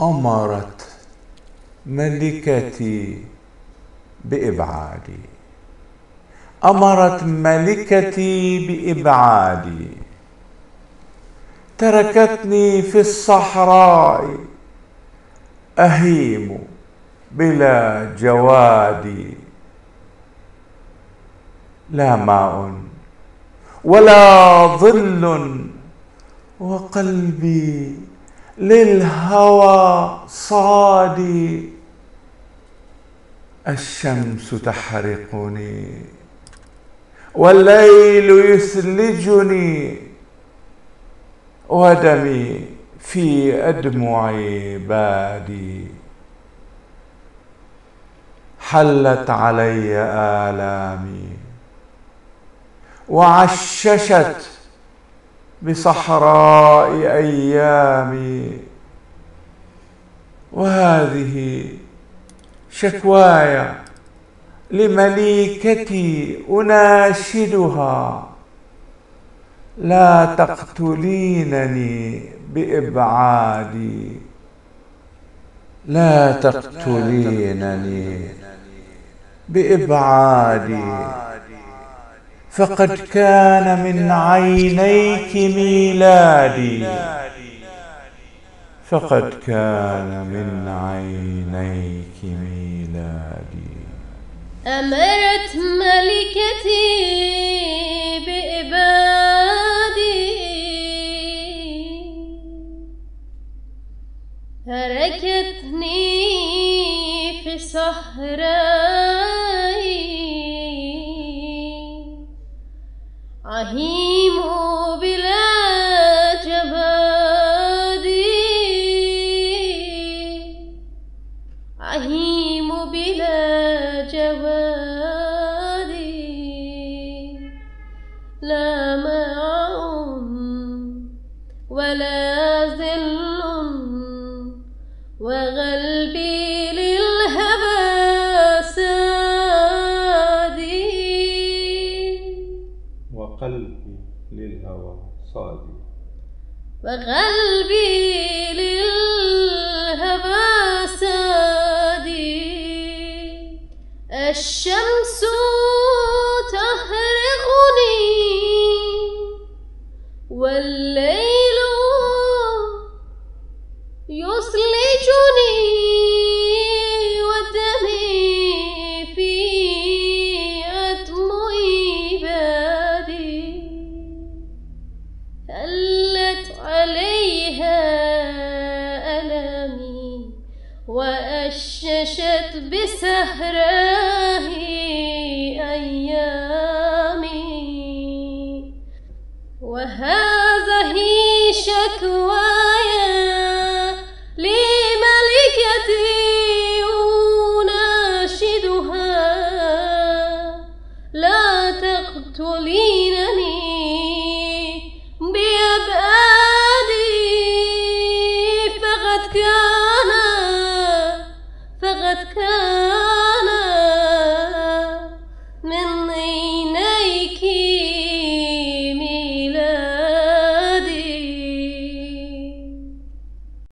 أمرت ملكتي بإبعادي. أمرت ملكتي بإبعادي. تركتني في الصحراء أهيم بلا جواد لا ماء ولا ظل وقلبي للهوى صادي. الشمس تحرقني والليل يثلجني ودمي في أدمع بادي. حلت علي آلامي وعششت بصحراء أيامي. وهذه شكواي لمليكتي أناشدها. لا تقتلينني بإبعادي. لا تقتلينني بإبعادي. فقد كان من عينيك ميلادي. فقد كان من عينيك ميلادي. أمرت ملكتي بإبادي. تركتني في صحراء અહીં وقلبي للهوى صادي. وقلبي للهبى سادي الشمس تحرقني والليل عليها ألمي وأششت بسهراه أيامي. وهذه شكواي